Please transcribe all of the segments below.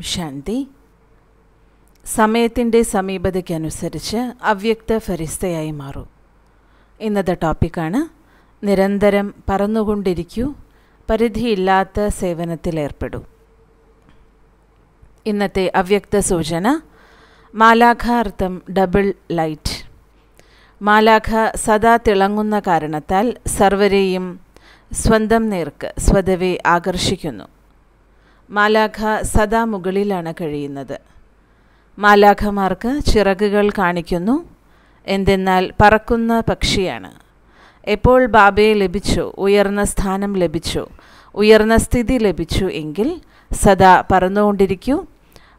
ശാന്തി. സമയത്തിന്റെ സമീപതയ്ക്കനുസരിച്ച് അവ്യക്ത ഫരിസ്തയായി മാറൂ. ഇന്നത്തെ ടോപ്പിക്കാണ് നിരന്തരം പറന്നുകൊണ്ടിരിക്കൂ പരിധിയില്ലാത്ത സേവനത്തിലേർപ്പെടൂ. ഇന്നത്തെ അവ്യക്ത സൂചന മാലാഖാർത്ഥം ഡബിൾ ലൈറ്റ്. മാലാഖ സദാ തിളങ്ങുന്ന കാരണത്താൽ സർവരെയും സ്വന്തം നേർക്ക് സ്വതവേ ആകർഷിക്കുന്നു. മാലാഖ സദാ മുകളിലാണ് കഴിയുന്നത്. മാലാഖമാർക്ക് ചിറകുകൾ കാണിക്കുന്നു. എന്തെന്നാൽ പറക്കുന്ന പക്ഷിയാണ്. എപ്പോൾ ബാബയെ ലഭിച്ചു ഉയർന്ന സ്ഥാനം ലഭിച്ചു ഉയർന്ന സ്ഥിതി ലഭിച്ചു എങ്കിൽ സദാ പറന്നുകൊണ്ടിരിക്കൂ.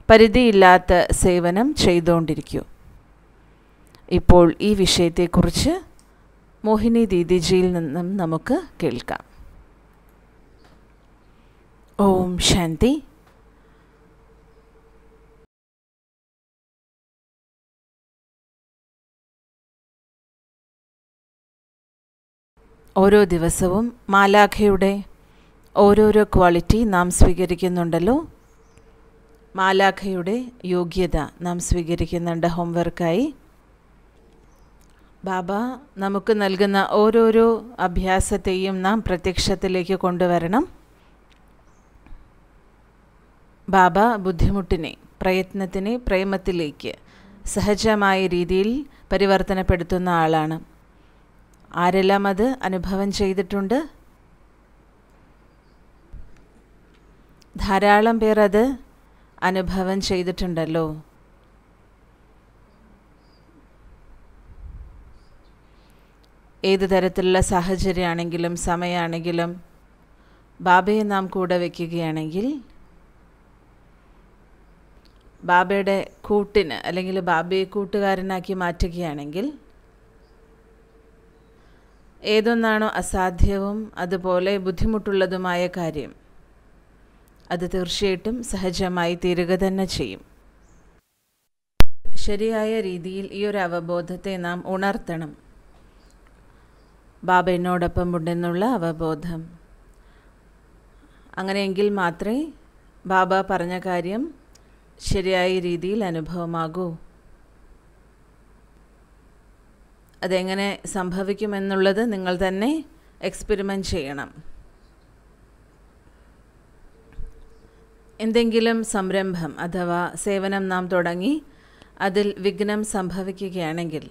പരിധിയില്ലാത്ത സേവനം ചെയ്തുകൊണ്ടിരിക്കൂ. ഇപ്പോൾ ഈ വിഷയത്തെക്കുറിച്ച് മോഹിനി ദീദിജിയിൽ നിന്നും നമുക്ക് കേൾക്കാം. ഓം ശാന്തി. ഓരോ ദിവസവും മാലാഖയുടെ ഓരോരോ ക്വാളിറ്റി നാം സ്വീകരിക്കുന്നുണ്ടല്ലോ. മാലാഖയുടെ യോഗ്യത നാം സ്വീകരിക്കുന്നുണ്ട് ഹോംവർക്കായി. ബാബ നമുക്ക് നൽകുന്ന ഓരോരോ അഭ്യാസത്തെയും നാം പ്രത്യക്ഷത്തിലേക്ക് കൊണ്ടുവരണം. ബാബ ബുദ്ധിമുട്ടിനെ പ്രയത്നത്തിനെ പ്രേമത്തിലേക്ക് സഹജമായ രീതിയിൽ പരിവർത്തനപ്പെടുത്തുന്ന ആളാണ്. ആരെല്ലാം അത് അനുഭവം ചെയ്തിട്ടുണ്ട്? ധാരാളം പേർ അത് അനുഭവം ചെയ്തിട്ടുണ്ടല്ലോ. ഏത് തരത്തിലുള്ള സാഹചര്യമാണെങ്കിലും സമയമാണെങ്കിലും ബാബയെ നാം കൂടെ വയ്ക്കുകയാണെങ്കിൽ ബാബയുടെ കൂട്ടിന് അല്ലെങ്കിൽ ബാബയെ കൂട്ടുകാരനാക്കി മാറ്റുകയാണെങ്കിൽ ഏതൊന്നാണോ അസാധ്യവും അതുപോലെ ബുദ്ധിമുട്ടുള്ളതുമായ കാര്യം അത് തീർച്ചയായിട്ടും സഹജമായി തീരുക തന്നെ ചെയ്യും. ശരിയായ രീതിയിൽ ഈ ഒരു അവബോധത്തെ നാം ഉണർത്തണം. ബാബ എന്നോടൊപ്പം ഉണ്ടെന്നുള്ള അവബോധം. അങ്ങനെയെങ്കിൽ മാത്രമേ ബാബ പറഞ്ഞ കാര്യം ശരിയായ രീതിയിൽ അനുഭവമാകൂ. അതെങ്ങനെ സംഭവിക്കുമെന്നുള്ളത് നിങ്ങൾ തന്നെ എക്സ്പെരിമെന്റ് ചെയ്യണം. എന്തെങ്കിലും സംരംഭം അഥവാ സേവനം നാം തുടങ്ങി അതിൽ വിഘ്നം സംഭവിക്കുകയാണെങ്കിൽ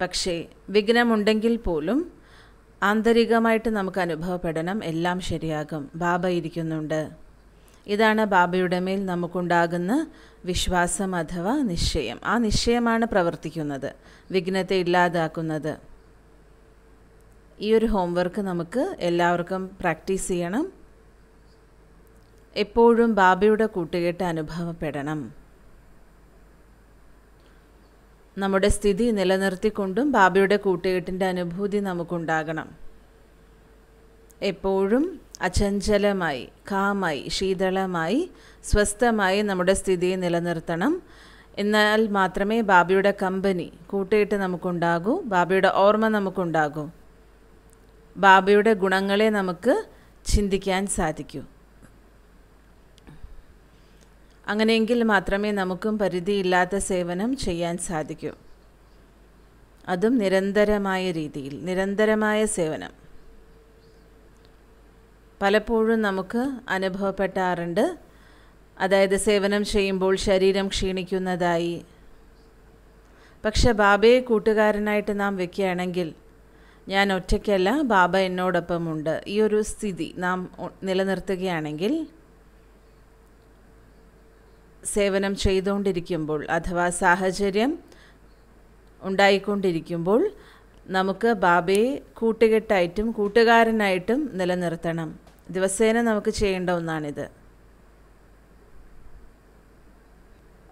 പക്ഷേ വിഘ്നമുണ്ടെങ്കിൽ പോലും ആന്തരികമായിട്ട് നമുക്ക് അനുഭവപ്പെടണം എല്ലാം ശരിയാകും. ബാബ ഇരിക്കുന്നുണ്ട്. ഇതാണ് ബാബയുടെ മേൽ നമുക്കുണ്ടാകുന്ന വിശ്വാസം അഥവാ നിശ്ചയം. ആ നിശ്ചയമാണ് പ്രവർത്തിക്കുന്നത് വിഘ്നത്തെ ഇല്ലാതാക്കുന്നത്. ഈ ഒരു ഹോംവർക്ക് നമുക്ക് എല്ലാവർക്കും പ്രാക്ടീസ് ചെയ്യണം. എപ്പോഴും ബാബയുടെ കൂട്ടുകെട്ട് അനുഭവപ്പെടണം. നമ്മുടെ സ്ഥിതി നിലനിർത്തിക്കൊണ്ടും ബാബയുടെ കൂട്ടുകെട്ടിന്റെ അനുഭൂതി നമുക്കുണ്ടാകണം. എപ്പോഴും അചഞ്ചലമായി കാമായി ശീതളമായി സ്വസ്ഥമായി നമ്മുടെ സ്ഥിതി നിലനിർത്തണം. എന്നാൽ മാത്രമേ ബാബയുടെ കമ്പനി കൂട്ടിയിട്ട് നമുക്കുണ്ടാകൂ ബാബയുടെ ഓർമ്മ നമുക്കുണ്ടാകൂ. ബാബയുടെ ഗുണങ്ങളെ നമുക്ക് ചിന്തിക്കാൻ സാധിക്കൂ. അങ്ങനെയെങ്കിൽ മാത്രമേ നമുക്കും പരിധിയില്ലാത്ത സേവനം ചെയ്യാൻ സാധിക്കൂ. അതും നിരന്തരമായ രീതിയിൽ നിരന്തരമായ സേവനം. പലപ്പോഴും നമുക്ക് അനുഭവപ്പെട്ടാറുണ്ട്. അതായത് സേവനം ചെയ്യുമ്പോൾ ശരീരം ക്ഷീണിക്കുന്നതായി. പക്ഷെ ബാബയെ കൂട്ടുകാരനായിട്ട് നാം വെക്കുകയാണെങ്കിൽ ഞാൻ ഒറ്റയ്ക്കല്ല ബാബ എന്നോടൊപ്പമുണ്ട്. ഈ ഒരു സ്ഥിതി നാം നിലനിർത്തുകയാണെങ്കിൽ സേവനം ചെയ്തുകൊണ്ടിരിക്കുമ്പോൾ അഥവാ സാഹചര്യം ഉണ്ടായിക്കൊണ്ടിരിക്കുമ്പോൾ നമുക്ക് ബാബയെ കൂട്ടുകെട്ടായിട്ടും കൂട്ടുകാരനായിട്ടും നിലനിർത്തണം. ദിവസേന നമുക്ക് ചെയ്യേണ്ട ഒന്നാണിത്.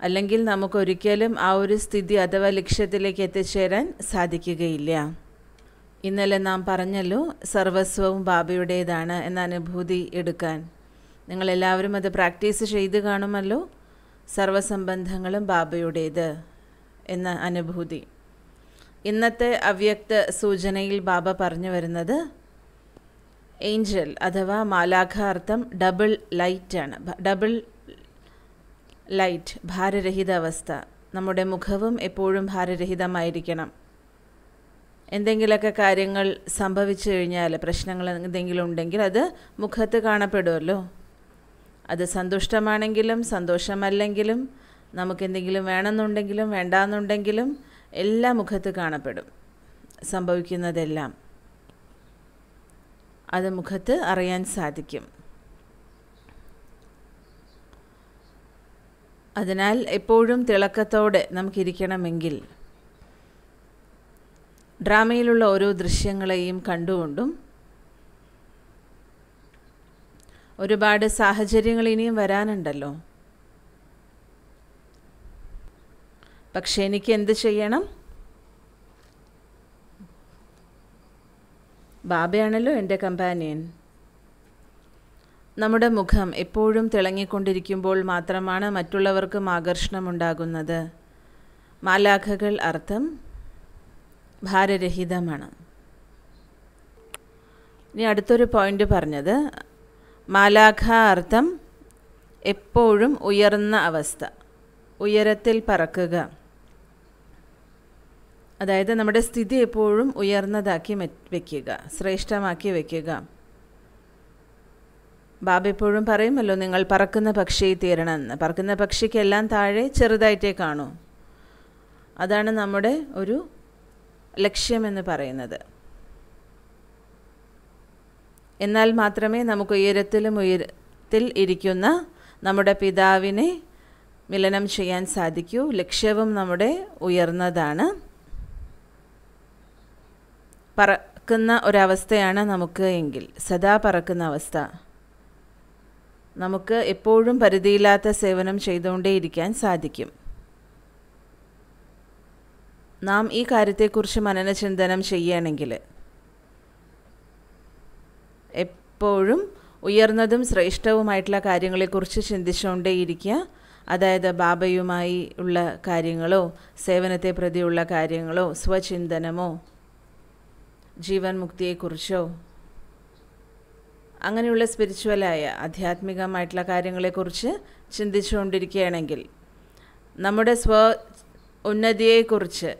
അല്ലെങ്കിൽ നമുക്കൊരിക്കലും ആ ഒരു സ്ഥിതി അഥവാ ലക്ഷ്യത്തിലേക്ക് എത്തിച്ചേരാൻ സാധിക്കുകയില്ല. ഇന്നലെ നാം പറഞ്ഞല്ലോ സർവസ്വവും ബാബയുടേതാണ് എന്ന അനുഭൂതി എടുക്കാൻ. നിങ്ങളെല്ലാവരും അത് പ്രാക്ടീസ് ചെയ്ത് കാണുമല്ലോ സർവസംബന്ധങ്ങളും ബാബയുടേത് എന്ന അനുഭൂതി. ഇന്നത്തെ അവ്യക്ത സൂചനയിൽ ബാബ പറഞ്ഞു വരുന്നത് ഏഞ്ചൽ അഥവാ മാലാഖ അർത്ഥം ഡബിൾ ലൈറ്റാണ് ഡബിൾ ലൈറ്റ് ഭാരരഹിത അവസ്ഥ. നമ്മുടെ മുഖവും എപ്പോഴും ഭാരരഹിതമായിരിക്കണം. എന്തെങ്കിലുമൊക്കെ കാര്യങ്ങൾ സംഭവിച്ചു കഴിഞ്ഞാൽ പ്രശ്നങ്ങൾ എന്തെങ്കിലും ഉണ്ടെങ്കിൽ അത് മുഖത്ത് കാണപ്പെടുമല്ലോ. അത് സന്തുഷ്ടമാണെങ്കിലും സന്തോഷമല്ലെങ്കിലും നമുക്കെന്തെങ്കിലും വേണമെന്നുണ്ടെങ്കിലും വേണ്ടാന്നുണ്ടെങ്കിലും എല്ലാം മുഖത്ത് കാണപ്പെടും. സംഭവിക്കുന്നതെല്ലാം. അത് മുഖത്ത് അറിയാൻ സാധിക്കും. അതിനാൽ എപ്പോഴും തിളക്കത്തോടെ നമുക്കിരിക്കണമെങ്കിൽ ഡ്രാമയിലുള്ള ഓരോ ദൃശ്യങ്ങളെയും കണ്ടുകൊണ്ടും ഒരുപാട് സാഹചര്യങ്ങൾ ഇനിയും വരാനുണ്ടല്ലോ. പക്ഷേ എനിക്ക് എന്ത് ചെയ്യണം? ബാബയാണല്ലോ എന്റെ കമ്പാനിയൻ. നമ്മുടെ മുഖം എപ്പോഴും തിളങ്ങിക്കൊണ്ടിരിക്കുമ്പോൾ മാത്രമാണ് മറ്റുള്ളവർക്കും ആകർഷണമുണ്ടാകുന്നത്. മാലാഖകൾ അർത്ഥം ഭാരരഹിതമാണ്. ഇനി അടുത്തൊരു പോയിന്റ് പറഞ്ഞത് മാലാഖ അർത്ഥം എപ്പോഴും ഉയർന്ന അവസ്ഥ ഉയരത്തിൽ പറക്കുക. അതായത് നമ്മുടെ സ്ഥിതി എപ്പോഴും ഉയർന്നതാക്കി വയ്ക്കുക ശ്രേഷ്ഠമാക്കി വയ്ക്കുക ബാബ എപ്പോഴും പറയുമല്ലോ നിങ്ങൾ പറക്കുന്ന പക്ഷി തീരണമെന്ന് പറക്കുന്ന പക്ഷിക്കെല്ലാം താഴെ ചെറുതായിട്ടേ കാണൂ. അതാണ് നമ്മുടെ ഒരു ലക്ഷ്യമെന്ന് പറയുന്നത്. എന്നാൽ മാത്രമേ നമുക്ക് ഉയരത്തിലും ഉയരത്തിൽ ഇരിക്കുന്ന നമ്മുടെ പിതാവിനെ മിലനം ചെയ്യാൻ സാധിക്കൂ. ലക്ഷ്യവും നമ്മുടെ ഉയർന്നതാണ്. പറക്കുന്ന ഒരവസ്ഥയാണ് നമുക്ക് എങ്കിൽ സദാ പറക്കുന്ന അവസ്ഥ. നമുക്ക് എപ്പോഴും പരിധിയില്ലാത്ത സേവനം ചെയ്തുകൊണ്ടേയിരിക്കാൻ സാധിക്കും. നാം ഈ കാര്യത്തെക്കുറിച്ച് മനനചിന്തനം ചെയ്യുകയാണെങ്കിൽ എപ്പോഴും ഉയർന്നതും ശ്രേഷ്ഠവുമായിട്ടുള്ള കാര്യങ്ങളെക്കുറിച്ച് ചിന്തിച്ചുകൊണ്ടേയിരിക്കുക. അതായത് ബാബയുമായി ഉള്ള കാര്യങ്ങളോ സേവനത്തെ പ്രതിയുള്ള കാര്യങ്ങളോ സ്വചിന്തനമോ ജീവൻ മുക്തിയെക്കുറിച്ചോ അങ്ങനെയുള്ള സ്പിരിച്വലായ ആധ്യാത്മികമായിട്ടുള്ള കാര്യങ്ങളെക്കുറിച്ച് ചിന്തിച്ചുകൊണ്ടിരിക്കുകയാണെങ്കിൽ നമ്മുടെ സ്വ ഉന്നതിയെക്കുറിച്ച്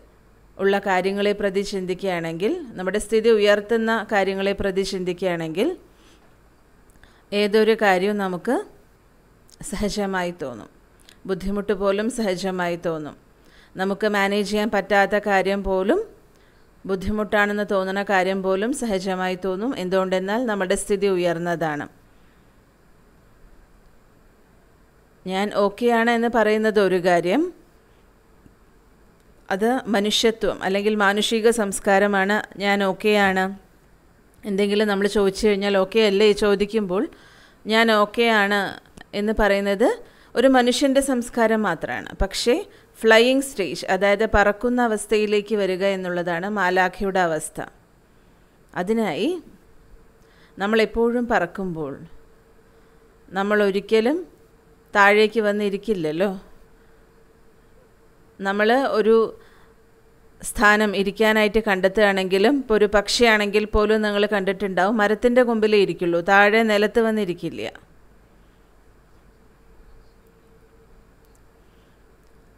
ഉള്ള കാര്യങ്ങളെ പ്രതി ചിന്തിക്കുകയാണെങ്കിൽ നമ്മുടെ സ്ഥിതി ഉയർത്തുന്ന കാര്യങ്ങളെ പ്രതി ചിന്തിക്കുകയാണെങ്കിൽ ഏതൊരു കാര്യവും നമുക്ക് സഹജമായി തോന്നും. ബുദ്ധിമുട്ട് പോലും സഹജമായി തോന്നും. നമുക്ക് മാനേജ് ചെയ്യാൻ പറ്റാത്ത കാര്യം പോലും ബുദ്ധിമുട്ടാണെന്ന് തോന്നുന്ന കാര്യം പോലും സഹജമായി തോന്നും. എന്തുകൊണ്ടെന്നാൽ നമ്മുടെ സ്ഥിതി ഉയർന്നതാണ്. ഞാൻ ഓക്കെയാണ് എന്ന് പറയുന്നത് ഒരു കാര്യം. അത് മനുഷ്യത്വം അല്ലെങ്കിൽ മാനുഷിക സംസ്കാരമാണ്. ഞാൻ ഓക്കെയാണ് എന്തെങ്കിലും നമ്മൾ ചോദിച്ചു കഴിഞ്ഞാൽ ഓക്കെ അല്ലേ ചോദിക്കുമ്പോൾ ഞാൻ ഓക്കെയാണ് എന്ന് പറയുന്നത് ഒരു മനുഷ്യന്റെ സംസ്കാരം മാത്രമാണ്. പക്ഷേ ഫ്ലൈയിങ് സ്റ്റേജ് അതായത് പറക്കുന്ന അവസ്ഥയിലേക്ക് വരിക എന്നുള്ളതാണ് മാലാഖയുടെ അവസ്ഥ. അതിനായി നമ്മളെപ്പോഴും പറക്കുമ്പോൾ നമ്മൾ ഒരിക്കലും താഴേക്ക് വന്നിരിക്കില്ലല്ലോ. നമ്മൾ ഒരു സ്ഥാനം ഇരിക്കാനായിട്ട് കണ്ടെത്തുകയാണെങ്കിലും ഇപ്പോൾ ഒരു പക്ഷിയാണെങ്കിൽ പോലും നിങ്ങൾ കണ്ടിട്ടുണ്ടാവും മരത്തിന്റെ കൊമ്പിലേ ഇരിക്കുള്ളൂ താഴെ നിലത്ത് വന്നിരിക്കില്ല.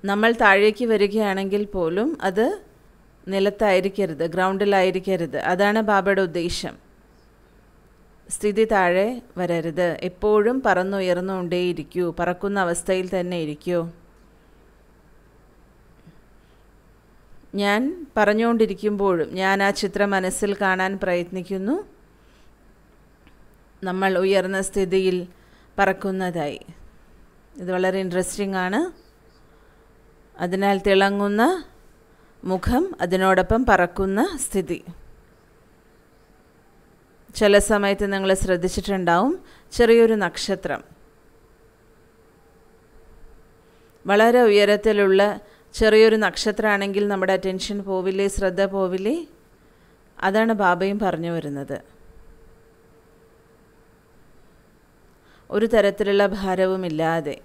നമ്മൾ താഴേക്ക് വരികയാണെങ്കിൽ പോലും അത് നിലത്തായിരിക്കരുത് ഗ്രൗണ്ടിലായിരിക്കരുത്. അതാണ് ബാബയുടെ ഉദ്ദേശം. സ്ഥിതി താഴെ വരരുത്. എപ്പോഴും പറന്നുയർന്നുകൊണ്ടേയിരിക്കൂ. പറക്കുന്ന അവസ്ഥയിൽ തന്നെ ഇരിക്കൂ. ഞാൻ പറഞ്ഞുകൊണ്ടിരിക്കുമ്പോഴും ഞാൻ ആ ചിത്രം മനസ്സിൽ കാണാൻ പ്രയത്നിക്കുന്നു. നമ്മൾ ഉയർന്ന സ്ഥിതിയിൽ പറക്കുന്നതായി. ഇത് വളരെ ഇൻട്രസ്റ്റിംഗ് ആണ്. അതിനാൽ തിളങ്ങുന്ന മുഖം അതിനോടൊപ്പം പറക്കുന്ന സ്ഥിതി. ചില സമയത്ത് നിങ്ങൾ ശ്രദ്ധിച്ചിട്ടുണ്ടാവും ചെറിയൊരു നക്ഷത്രം. വളരെ ഉയരത്തിലുള്ള ചെറിയൊരു നക്ഷത്രമാണെങ്കിൽ നമ്മുടെ അറ്റൻഷൻ പോവില്ലേ ശ്രദ്ധ പോവില്ലേ? അതാണ് ബാബയും പറഞ്ഞു വരുന്നത്. ഒരു തരത്തിലുള്ള ഭാരവുമില്ലാതെ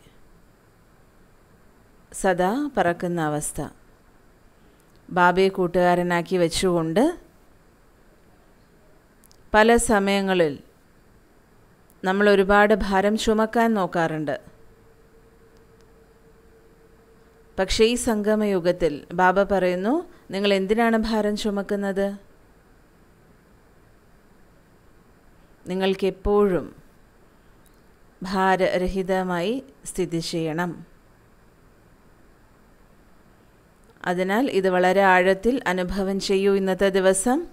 സദാ പറക്കുന്ന അവസ്ഥ. ബാബയെ കൂട്ടുകാരനാക്കി വെച്ചുകൊണ്ട് പല സമയങ്ങളിൽ നമ്മൾ ഒരുപാട് ഭാരം ചുമക്കാൻ നോക്കാറുണ്ട്. പക്ഷേ ഈ സംഗമയുഗത്തിൽ ബാബ പറയുന്നു നിങ്ങൾ എന്തിനാണ് ഭാരം ചുമക്കുന്നത്? നിങ്ങൾക്കെപ്പോഴും ഭാരരഹിതമായി സ്ഥിതി ചെയ്യണം. അതിനാൽ ഇത് വളരെ ആഴത്തിൽ അനുഭവം ചെയ്യൂ ഇന്നത്തെ ദിവസം.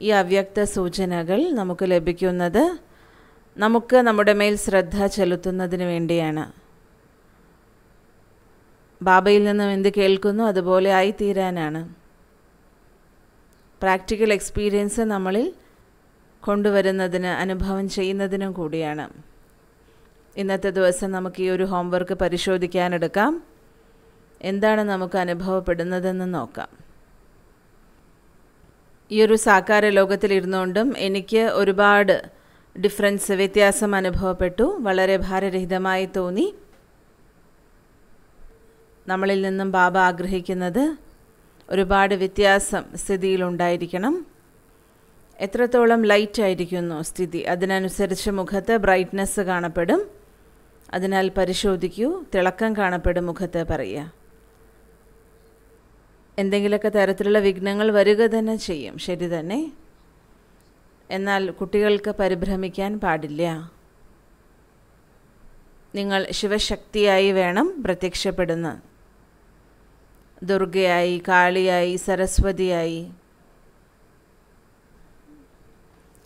ഈ അവ്യക്ത സൂചനകൾ നമുക്ക് ലഭിക്കുന്നത് നമുക്ക് നമ്മുടെ മേൽ ശ്രദ്ധ ചെലുത്തുന്നതിന് വേണ്ടിയാണ്. ബാബയിൽ നിന്നും എന്ത് കേൾക്കുന്നു അതുപോലെ ആയിത്തീരാനാണ്. പ്രാക്ടിക്കൽ എക്സ്പീരിയൻസ് നമ്മളിൽ കൊണ്ടുവരുന്നതിന് അനുഭവം ചെയ്യുന്നതിനും കൂടിയാണ്. ഇന്നത്തെ ദിവസം നമുക്ക് ഈ ഒരു ഹോംവർക്ക് പരിശോധിക്കാനെടുക്കാം എന്താണ് നമുക്ക് അനുഭവപ്പെടുന്നതെന്ന് നോക്കാം. ഈ ഒരു സാക്കാര ലോകത്തിലിരുന്നുകൊണ്ടും എനിക്ക് ഒരുപാട് ഡിഫറൻസ് വ്യത്യാസം അനുഭവപ്പെട്ടു. വളരെ ഭാരരഹിതമായി തോന്നി. നമ്മളിൽ നിന്നും ബാബ ആഗ്രഹിക്കുന്നത് ഒരുപാട് വ്യത്യാസം സ്ഥിതിയിലുണ്ടായിരിക്കണം എത്രത്തോളം ലൈറ്റ് ആയിരിക്കുന്നു സ്ഥിതി. അതിനനുസരിച്ച് മുഖത്ത് ബ്രൈറ്റ്നെസ് കാണപ്പെടും. അതിനാൽ പരിശോധിക്കൂ. തിളക്കം കാണപ്പെടും മുഖത്ത് പറയുക. എന്തെങ്കിലുമൊക്കെ തരത്തിലുള്ള വിഘ്നങ്ങൾ വരിക തന്നെ ചെയ്യും. ശരി തന്നെ. എന്നാൽ കുട്ടികൾക്ക് പരിഭ്രമിക്കാൻ പാടില്ല. നിങ്ങൾ ശിവശക്തിയായി വേണം പ്രത്യക്ഷപ്പെടുന്ന. ദുർഗയായി കാളിയായി സരസ്വതിയായി.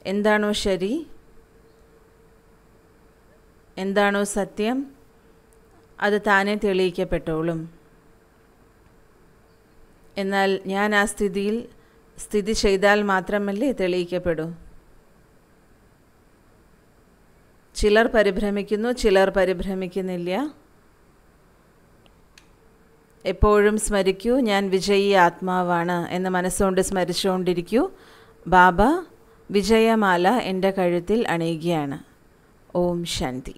എന്താണോ ശരി? എന്താണോ സത്യം? അത് താനെ തെളിയിക്കപ്പെട്ടോളും. എന്നാൽ ഞാൻ ആ സ്ഥിതിയിൽ സ്ഥിതി ചെയ്താൽ മാത്രമല്ലേ തെളിയിക്കപ്പെടൂ. ചിലർ പരിഭ്രമിക്കുന്നു ചിലർ പരിഭ്രമിക്കുന്നില്ല. എപ്പോഴും സ്മരിക്കൂ ഞാൻ വിജയി ആത്മാവാണ് എന്ന് മനസ്സുകൊണ്ട് സ്മരിച്ചുകൊണ്ടിരിക്കൂ. ബാബ വിജയമാല എന്റെ കഴുത്തിൽ അണിയുകയാണ്. ഓം ശാന്തി.